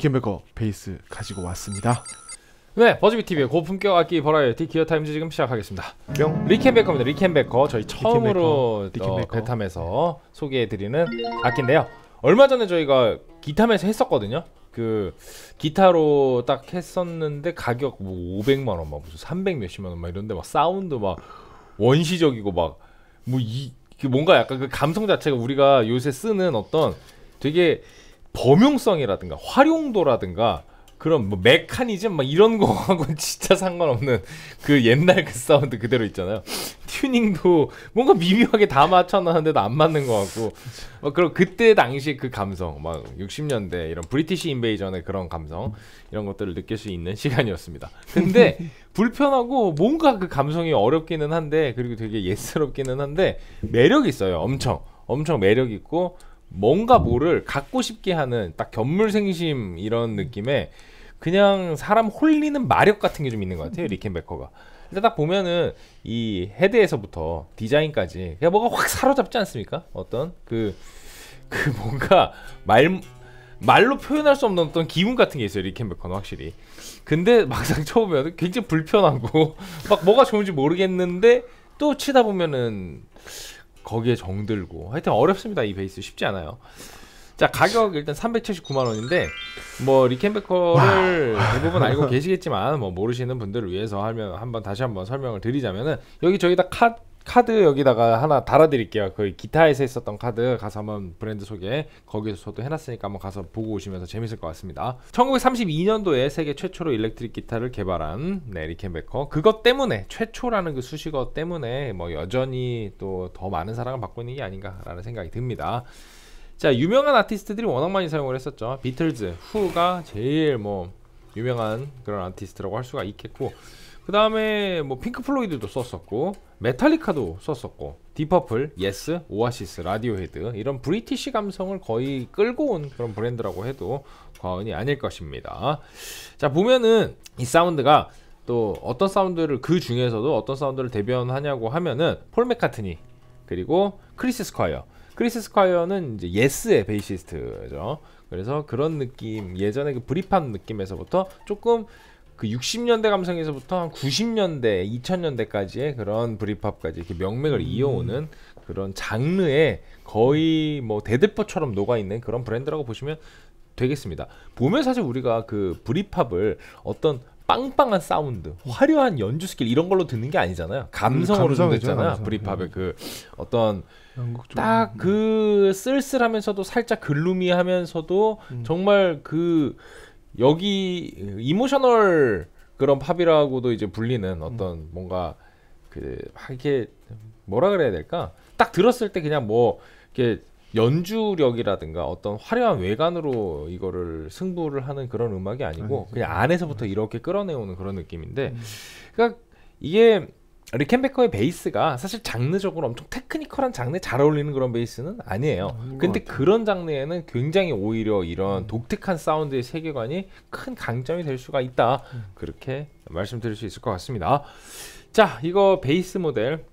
리켄베커 베이스 가지고 왔습니다. 네, 버즈비 TV의 고품격 악기 버라이어티 Gear Times 지금 시작하겠습니다. 뿅. 리켄베커입니다. 리켄베커 저희 처음으로 리켄베커. 어, 베탐에서 소개해드리는 악기인데요. 얼마 전에 저희가 기타에서 했었거든요. 그 기타로 딱 했었는데 가격 뭐 500만 원, 막 무슨 300 몇십만 원 막 이런데 막 사운드 막 원시적이고 막 뭐 이 뭔가 약간 그 감성 자체가 우리가 요새 쓰는 어떤 되게 범용성이라든가 활용도라든가 그런 뭐 메커니즘 막 이런 거하고는 진짜 상관없는 그 옛날 그 사운드 그대로 있잖아요. 튜닝도 뭔가 미묘하게 다 맞춰놨는데도 안 맞는 것 같고 막 그런 그때 당시 그 감성 막 60년대 이런 British Invasion의 그런 감성 이런 것들을 느낄 수 있는 시간이었습니다. 근데 불편하고 뭔가 그 감성이 어렵기는 한데 그리고 되게 예스럽기는 한데 매력 있어요. 엄청 엄청 매력 있고 뭔가 뭐를 갖고 싶게 하는 딱 견물생심 이런 느낌의 그냥 사람 홀리는 마력 같은 게 좀 있는 것 같아요 리켄베커가. 일단 딱 보면은 이 헤드에서부터 디자인까지 그냥 뭐가 확 사로잡지 않습니까? 어떤 그그 뭔가 말 말로 표현할 수 없는 어떤 기운 같은 게 있어요 리켄베커는 확실히. 근데 막상 쳐보면 굉장히 불편하고 막 뭐가 좋은지 모르겠는데 또 치다 보면은 거기에 정들고. 하여튼 어렵습니다 이 베이스. 쉽지 않아요. 자 가격 일단 379만 원인데 뭐 리켄베커를 대부분 알고 계시겠지만 뭐 모르시는 분들을 위해서 하면 한번 다시 한번 설명을 드리자면은 여기 저기다 카 카드 여기다가 하나 달아드릴게요. 그 기타에서 했었던 카드 가서 한번 브랜드 소개 거기서 저도 해놨으니까 한번 가서 보고 오시면서 재밌을 것 같습니다. 1932년도에 세계 최초로 electric 기타를 개발한 네, 리켄베커 그것 때문에 최초라는 그 수식어 때문에 뭐 여전히 또 더 많은 사랑을 받고 있는 게 아닌가라는 생각이 듭니다. 자 유명한 아티스트들이 워낙 많이 사용을 했었죠. 비틀즈, 후가 제일 뭐 유명한 그런 아티스트라고 할 수가 있겠고 그 다음에 뭐 핑크 플로이드도 썼었고 메탈리카도 썼었고 딥 퍼플, 예스, 오아시스, 라디오헤드 이런 British 감성을 거의 끌고 온 그런 브랜드라고 해도 과언이 아닐 것입니다. 자 보면은 이 사운드가 또 어떤 사운드를 그 중에서도 어떤 사운드를 대변하냐고 하면은 폴 맥카트니 그리고 크리스 스콰이어 크리스 스콰이어는 이제 예스의 베이시스트죠. 그래서 그런 느낌 예전에 그 브리팝 느낌에서부터 조금 그 60년대 감성에서부터 한 90년대, 2000년대까지의 그런 Britpop까지 이렇게 명맥을 이어오는 그런 장르에 거의 뭐 대들보처럼 녹아 있는 그런 브랜드라고 보시면 되겠습니다. 보면 사실 우리가 그 Britpop을 어떤 빵빵한 사운드, 화려한 연주 스킬 이런 걸로 듣는 게 아니잖아요. 감성으로 감성이죠, 듣잖아요. 감성. Britpop의 그 어떤 영국 쪽. 딱그 쓸쓸하면서도 살짝 gloomy하면서도 음. 정말 그 여기 emotional 그런 팝이라고도 이제 불리는 어떤 뭔가 그막 이렇게 뭐라 그래야 될까? 딱 들었을 때 그냥 뭐 이렇게 연주력이라든가 어떤 화려한 외관으로 이거를 승부를 하는 그런 음악이 아니고. 그냥 안에서부터 이렇게 끌어내오는 그런 느낌인데 그러니까 이게 리켄베커의 베이스가 사실 장르적으로 엄청 테크니컬한 장르에 잘 어울리는 그런 베이스는 아니에요. 것 근데. 그런 장르에는 굉장히 오히려 이런 음. 독특한 사운드의 세계관이 큰 강점이 될 수가 있다. 음. 그렇게 말씀드릴 수 있을 것 같습니다. 자, 이거 베이스 모델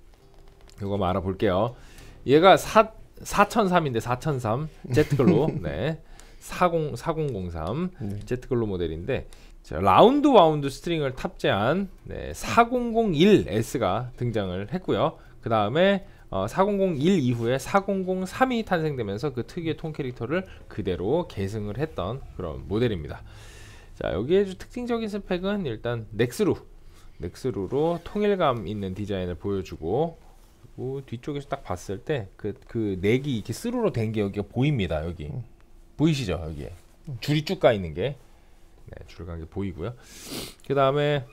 이거 한번 알아볼게요. 얘가 4 4003인데 4003 제트글로 네. 40 4003 네. 제트글로 모델인데 자, round wound string을 탑재한 네, 4001S가 등장을 했고요. 그 다음에 어, 4001 이후에 4003이 탄생되면서 그 특유의 톤 캐릭터를 그대로 계승을 했던 그런 모델입니다. 자 여기에 좀 특징적인 스펙은 일단 넥스루 넥스루로 통일감 있는 디자인을 보여주고 그리고 뒤쪽에서 딱 봤을 때 그 그 neck이 이렇게 스루로 된 게 여기가 보입니다 여기 보이시죠 여기에 줄이 쭉 가 있는 게 네, 줄간 게 보이고요. 그 다음에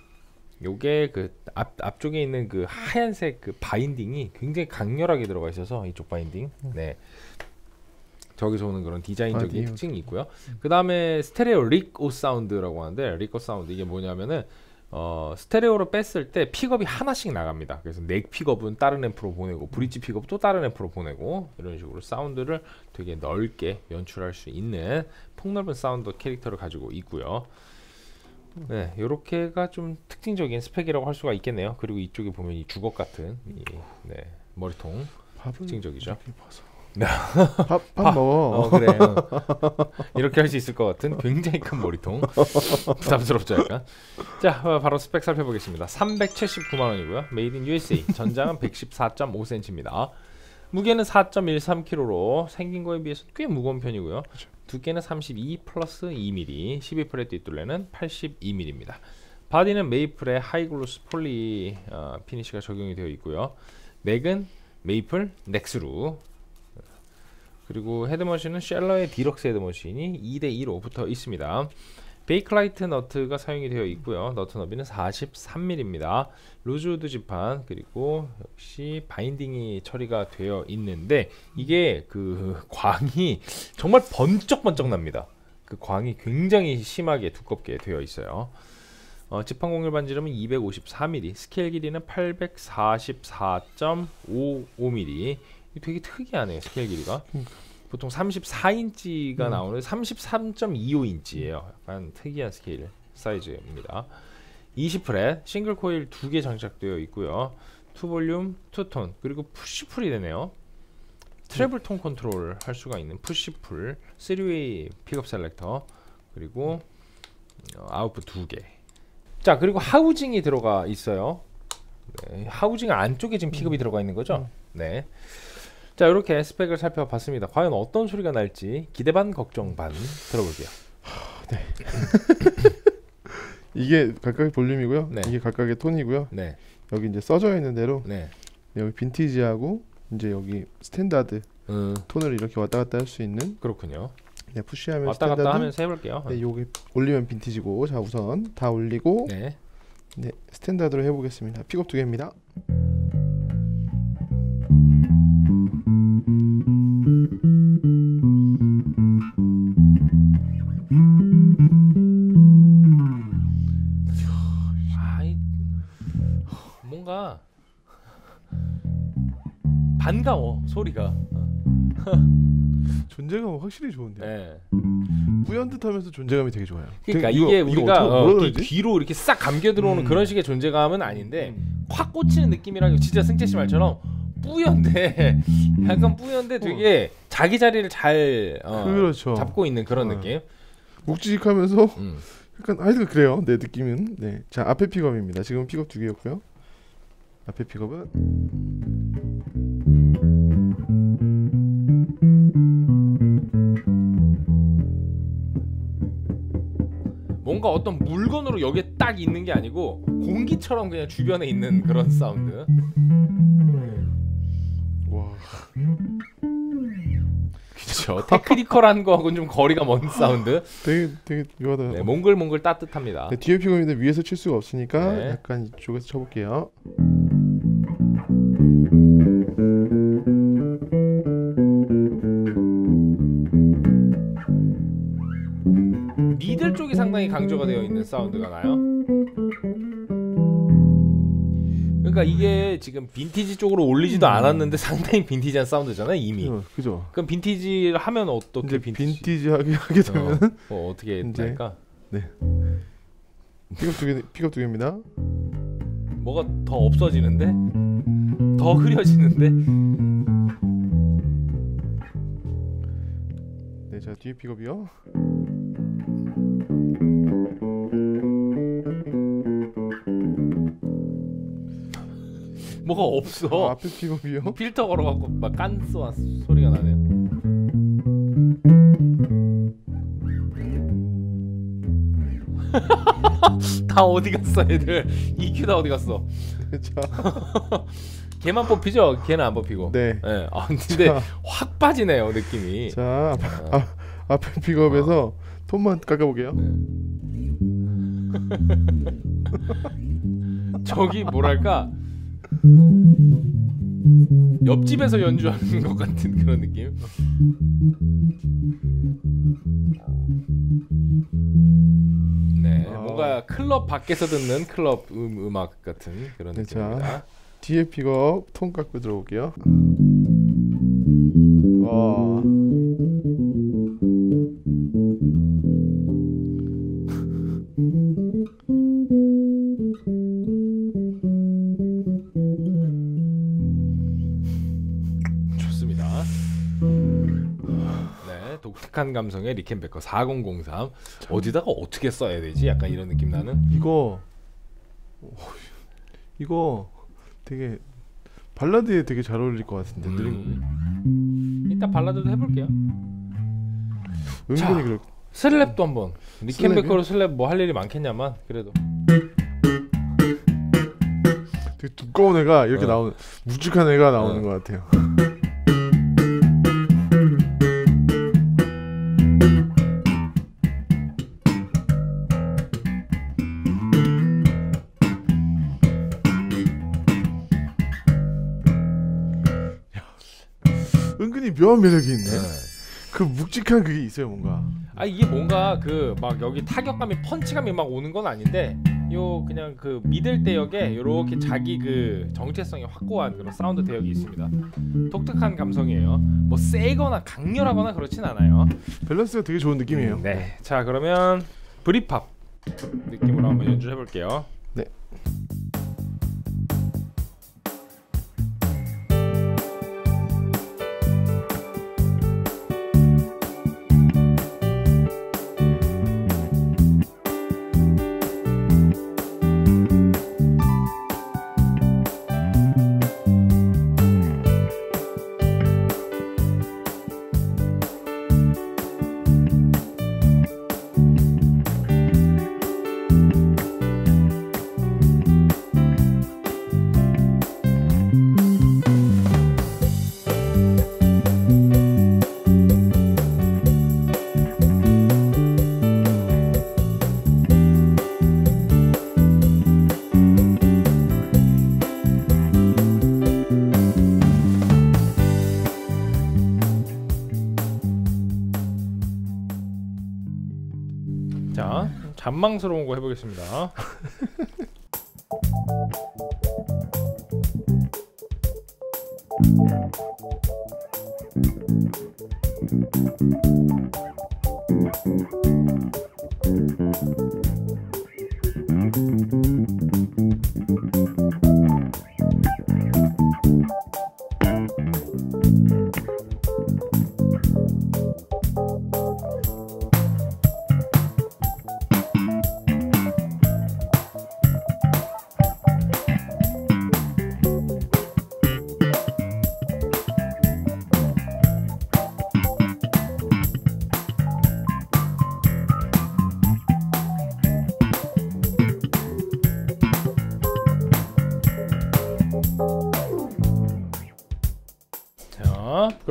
요게 그 앞 앞쪽에 있는 그 하얀색 그 binding이 굉장히 강렬하게 들어가 있어서 이쪽 binding. 네. 저기서 오는 그런 디자인적인 body요. 특징이 있고요. 그 다음에 스테레오 Rick-O-Sound라고 하는데 Rick-O-Sound 이게 뭐냐면은 어 스테레오로 뺐을 때 픽업이 하나씩 나갑니다. 그래서 neck 픽업은 다른 앰프로 보내고 브릿지 픽업 또 다른 앰프로 보내고 이런 식으로 사운드를 되게 넓게 연출할 수 있는 폭넓은 사운드 캐릭터를 가지고 있고요. 네, 요렇게가 좀 특징적인 스펙이라고 할 수가 있겠네요. 그리고 이쪽에 보면 이 주걱 같은 이, 네, 머리통 특징적이죠. 봐서. 밥, 밥. 파- 먹어. 어 그래 어. 이렇게 할 수 있을 것 같은 굉장히 큰 머리통. 부담스럽죠 약간? 자 어, 바로 스펙 살펴보겠습니다. 379만 원이고요. made in USA 전장은 114.5cm입니다 무게는 4.13kg로 생긴 거에 비해서 꽤 무거운 편이고요. 두께는 32 플러스 2mm 12fret 뒷둘레는 82mm입니다. body는 메이플의 high gloss 폴리 어, finish가 적용이 되어 있고요. neck은 메이플 neck-through 그리고 헤드머신은 쉘러의 디럭스 헤드머신이 2대2로 붙어 있습니다. 베이클라이트 너트가 사용이 되어 있고요. 너트 너비는 43mm입니다. 루즈우드 지판 그리고 역시 binding이 처리가 되어 있는데 이게 그 광이 정말 번쩍번쩍 납니다. 그 광이 굉장히 심하게 두껍게 되어 있어요. 어, 지판 곡률 반지름은 254mm, 스케일 길이는 844.55mm. 되게 특이하네요, 스케일 길이가. 보통 34인치가 음. 나오는 33.25인치예요. 약간 특이한 스케일 사이즈입니다. 20fret single coil 두 개 장착되어 있고요. two volume, two tone, 그리고 push-pull이 되네요. treble tone control 할 수가 있는 push-pull, 3way pickup selector, 그리고 어, 아웃풋 두 개. 자, 그리고 housing이 들어가 있어요. 네, housing 안쪽에 지금 픽업이 들어가 있는 거죠? 네. 자, 이렇게 스펙을 살펴봤습니다. 과연 어떤 소리가 날지 기대 반 걱정 반 들어볼게요. 이게 각각의 볼륨이고요. 네. 이게 각각의 톤이고요. 네, 여기 이제 써져 있는 대로 네. 여기 빈티지하고 이제 여기 스탠다드 음, 톤을 이렇게 왔다 갔다 할 수 있는 그렇군요. 네, 푸시하면 왔다 갔다 스탠다드. 하면서 해볼게요. 네, 여기 올리면 빈티지고 자 우선 다 올리고 네. 네, 스탠다드로 해보겠습니다. 픽업 두 개입니다. 소리가. 어, 존재감 확실히 좋은데요. 네. 뿌연듯하면서 존재감이 되게 좋아요. 그러니까 되게- 이게 이거, 우리가 이거 어, 그러지? 귀로 이렇게 싹 감겨 들어오는 음. 그런 식의 존재감은 아닌데 음. 확 꽂히는 느낌이랑 진짜 승재 씨 말처럼 뿌연데 약간 뿌연데 되게 자기 자리를 잘 어, 그렇죠. 잡고 있는 그런 어. 느낌. 묵직하면서 음. 약간 하여튼 그래요. 내 느낌은 네. 자 앞에 픽업입니다. 지금 픽업 두 개였고요. 앞에 픽업은 뭔가 어떤 물건으로 여기에 딱 있는 게 아니고 공기처럼 그냥 주변에 있는 그런 사운드. 와 그렇죠. technical한 거하고는 좀 거리가 먼 사운드. 되게 되게 묘하다. 네, 몽글몽글 따뜻합니다. 네, 뒤에 픽업인데 위에서 칠 수가 없으니까 네. 약간 이쪽에서 쳐볼게요. 상당히 강조가 되어 있는 사운드가 나요. 그러니까 이게 지금 빈티지 쪽으로 올리지도 않았는데 상당히 빈티지한 사운드잖아요 이미. 어, 그죠. 그럼 빈티지를 하면 어떻게 빈티지? 빈티지하게 하게 되면 어, 어, 이제 될까? 픽업 두 개, 픽업 두 개입니다. 뭐가 더 없어지는데? 더 흐려지는데? 네, 자 뒤에 픽업이요. 뭐가 없어. 아, 앞에 픽업이요. 필터 걸어갖고 막 깐스와 소리가 나네요. 다 어디 갔어 애들 EQ 다 어디 갔어 자, 걔만 뽑히죠 걔는 안 뽑히고 네. 예. 아 근데 자, 확 빠지네요 느낌이 자 어. 아, 앞에 픽업에서 톤만 깎아볼게요. 저기 뭐랄까 옆집에서 연주하는 것 같은 그런 느낌 네 아. 뭔가 클럽 밖에서 듣는 클럽 음, 음악 같은 그런 네, 느낌입니다 뒤에 픽업 톤 깎고 들어올게요. 와. 감성의 리켄베커 4003 어디다가 어떻게 써야 되지? 약간 이런 느낌 나는. 이거 어, 이거 되게 발라드에 되게 잘 어울릴 것 같은데 느린 음. 이따 발라드도 해볼게요. 은근히 그럴 슬랩도 한번. 리켄베커로 슬랩 뭐 할 일이 많겠냐만 그래도. 되게 두꺼운 애가 이렇게 어. 나오는 묵직한 애가 나오는 어. 것 같아요. 매력이 있네. 그 묵직한 그게 있어요 뭔가. 아 이게 뭔가 그 막 여기 타격감이 펀치감이 막 오는 건 아닌데 요 그냥 그 middle 대역에 요렇게 자기 그 정체성이 확고한 그런 사운드 대역이 있습니다. 독특한 감성이에요. 뭐 세거나 강렬하거나 그렇진 않아요. 밸런스가 되게 좋은 느낌이에요. 네. 자 그러면 브리팝 느낌으로 한번 연주해 볼게요. 네. 잔망스러운 거 해보겠습니다.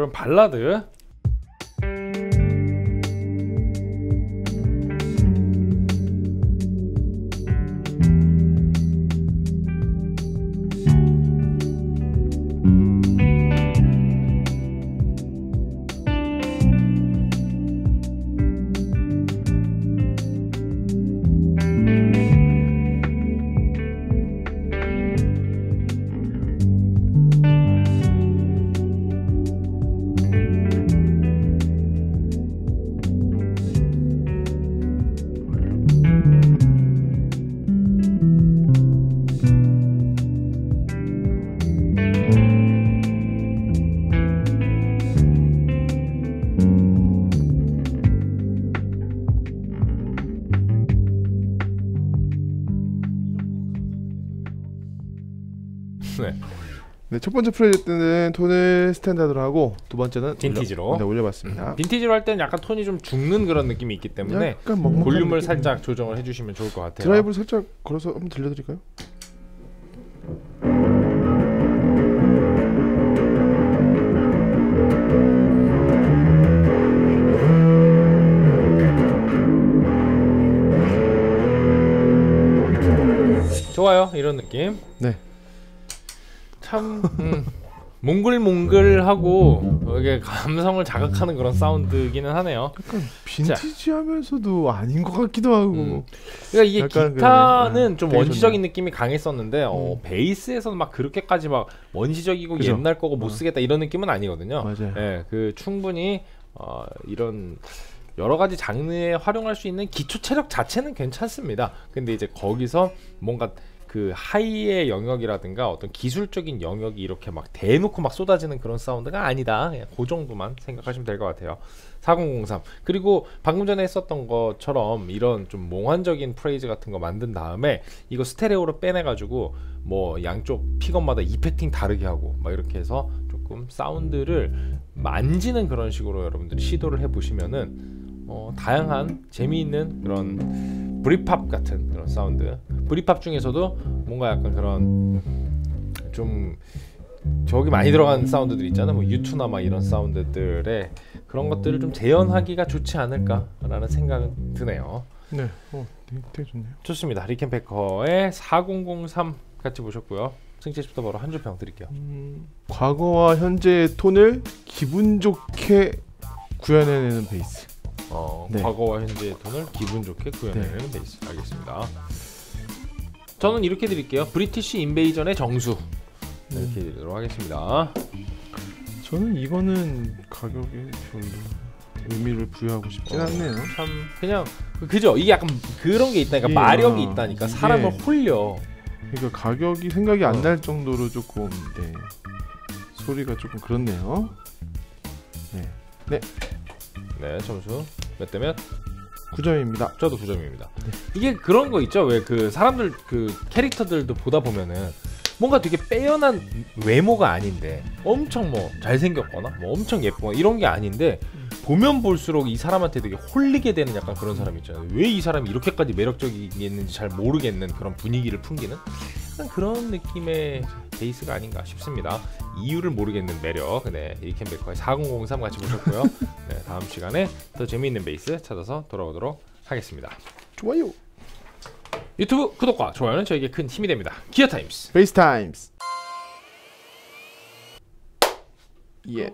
그럼 발라드. 첫 번째 프로젝트는 톤을 스탠다드로 하고 두 번째는 빈티지로. 올려, 네, 올려봤습니다. 빈티지로 할 때는 약간 톤이 좀 죽는 그런 느낌이 있기 때문에 볼륨을 느낌. 살짝 조정을 해주시면 좋을 것 같아요. 드라이브를 살짝 걸어서 한번 들려드릴까요? 좋아요 이런 느낌. 네. 참 음, 몽글몽글하고 이게 감성을 자극하는 그런 사운드기는 하네요. 약간 빈티지하면서도 아닌 것 같기도 하고. 음. 그러니까 이게 기타는 그- 좀 원시적인 느낌이 강했었는데 어, 음. 베이스에서는 막 그렇게까지 막 원시적이고 그죠. 옛날 거고 못 어. 쓰겠다 이런 느낌은 아니거든요. 맞아요. 예, 그 충분히 어, 이런 여러 가지 장르에 활용할 수 있는 기초 체력 자체는 괜찮습니다. 근데 이제 거기서 뭔가 그 high의 영역이라든가 어떤 기술적인 영역이 이렇게 막 대놓고 막 쏟아지는 그런 사운드가 아니다. 그 정도만 생각하시면 될 것 같아요. 4003 그리고 방금 전에 했었던 것처럼 이런 좀 몽환적인 프레이즈 같은 거 만든 다음에 이거 스테레오로 빼내가지고 뭐 양쪽 픽업마다 effecting 다르게 하고 막 이렇게 해서 조금 사운드를 만지는 그런 식으로 여러분들이 시도를 해보시면은 어, 다양한 재미있는 그런 브리팝 같은 그런 사운드. 브리팝 중에서도 뭔가 약간 그런 좀 저기 많이 들어간 사운드들 있잖아요 뭐 U2나 막 이런 사운드들의 그런 것들을 좀 재현하기가 좋지 않을까라는 생각은 드네요. 네, 어, 되게, 되게 좋네요. 좋습니다. 리켄배커의 4003 같이 보셨고요. 승채집도 바로 한 줄 평 드릴게요. 음, 과거와 현재의 톤을 기분 좋게 구현해내는 베이스. 어, 네. 과거와 현재의 톤을 기분 좋게 구현해내는 베이스 알겠습니다. 저는 이렇게 드릴게요. 브리티시 인베이전의 정수 이렇게 드리도록 하겠습니다. 저는 이거는 가격에 별로 의미를 부여하고 싶진 어. 않네요. 참 그냥 그- 그죠? 이게 약간 그런 게 있다니까 이게, 마력이 어, 있다니까 이게- 사람을 홀려. 그러니까 가격이 생각이 어. 안날 정도로 조금 네. 소리가 조금 그렇네요. 네, 네 점수 몇 대면 9점입니다. 저도 9점입니다. 이게 그런 거 있죠? 왜 그 사람들 그 캐릭터들도 보다 보면은 뭔가 되게 빼어난 외모가 아닌데 엄청 뭐 잘생겼거나 뭐 엄청 예쁘거나 이런 게 아닌데 보면 볼수록 이 사람한테 되게 홀리게 되는 약간 그런 사람 있잖아요. 왜 이 사람이 이렇게까지 매력적이겠는지 잘 모르겠는 그런 분위기를 풍기는 약간 그런 느낌의 베이스가 아닌가 싶습니다. 이유를 모르겠는 매력. 네, 리켄배커의 4003 같이 보셨고요. 네, 다음 시간에 더 재미있는 베이스 찾아서 돌아오도록 하겠습니다. 좋아요. 유튜브 구독과 좋아요는 저에게 큰 힘이 됩니다. 기어 타임스. 베이스 타임스. 예.